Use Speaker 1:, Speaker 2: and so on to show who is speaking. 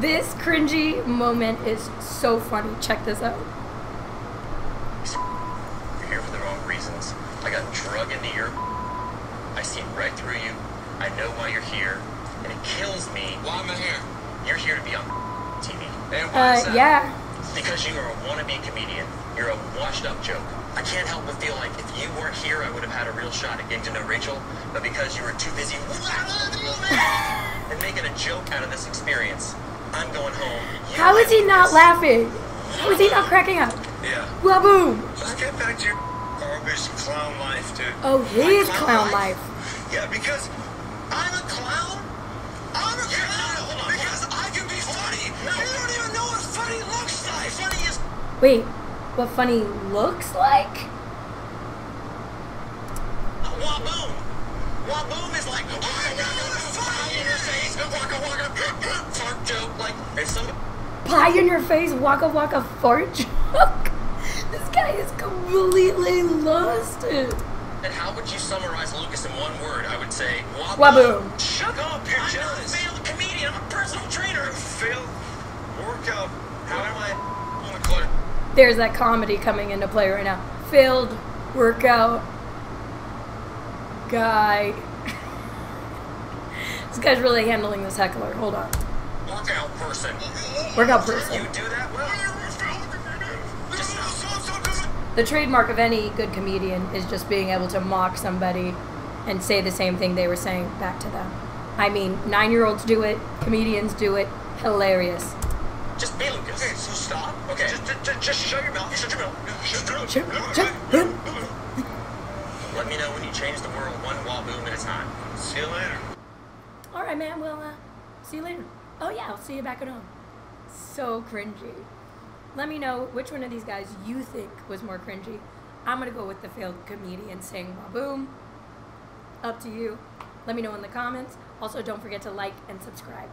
Speaker 1: This cringy moment is so funny. Check this out.
Speaker 2: You're here for the wrong reasons. I got drug into your. I see it right through you. I know why you're here, and it kills me.
Speaker 3: Why am I here?
Speaker 2: You're here to be on TV.
Speaker 3: And why is
Speaker 1: Uh,
Speaker 3: that?
Speaker 1: yeah.
Speaker 2: Because you are a wannabe comedian. You're a washed up joke. I can't help but feel like if you weren't here, I would have had a real shot at getting to know Rachel. But because you were too busy and making a joke out of this experience, I'm going home. You
Speaker 1: How is he
Speaker 2: have
Speaker 1: not
Speaker 2: this.
Speaker 1: laughing? How is he not cracking up?
Speaker 3: Yeah.
Speaker 1: Whaboom!
Speaker 3: Let's get back to your garbage clown life, dude.
Speaker 1: Oh,
Speaker 2: My
Speaker 1: his
Speaker 2: clown
Speaker 1: clown
Speaker 2: life?
Speaker 1: life.
Speaker 3: Yeah, because I'm a clown. I'm a
Speaker 2: Yeah,
Speaker 3: clown
Speaker 2: hold on,
Speaker 3: because I can be funny.
Speaker 2: No.
Speaker 3: You don't even know what funny looks like.
Speaker 2: Funny is
Speaker 1: Wait, what funny looks like?
Speaker 2: Whaboom. Whaboom is like,
Speaker 1: Pie in your face, waka waka fart joke. this guy is completely lost it.
Speaker 2: And how would you summarize Lucas in one word? I would say
Speaker 1: Whaboom.
Speaker 2: Shut up! You're
Speaker 3: I'm
Speaker 2: jealous.
Speaker 3: not a
Speaker 2: failed comedian. I'm a personal trainer.
Speaker 3: Failed workout. How am I on a club?
Speaker 1: There's that comedy coming into play right now. Failed workout guy. this guy's really handling this heckler. Hold on.
Speaker 2: Workout person.
Speaker 1: Workout person.
Speaker 2: You do that well.
Speaker 1: The trademark of any good comedian is just being able to mock somebody and say the same thing they were saying back to them. I mean, nine year olds do it, comedians do it. Hilarious.
Speaker 2: Just be Lucas.
Speaker 3: Okay, so stop.
Speaker 2: Okay.
Speaker 3: Just, just, just shut your mouth. Shut your mouth. Shut your mouth.
Speaker 1: Shut- shut-
Speaker 2: Let me know when you change the world one wall whaboom at a time.
Speaker 3: See you later.
Speaker 1: All right, man. Well, uh, see you later. Oh, yeah, I'll see you back at home. So cringy. Let me know which one of these guys you think was more cringy. I'm to go with the failed comedian saying "Boom." Up to you. Let me know in the comments. Also, don't forget to like and subscribe.